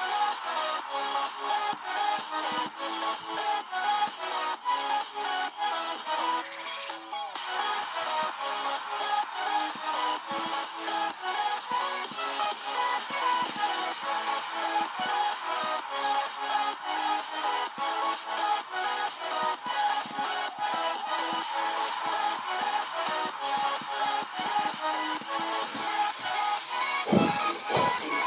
Oh,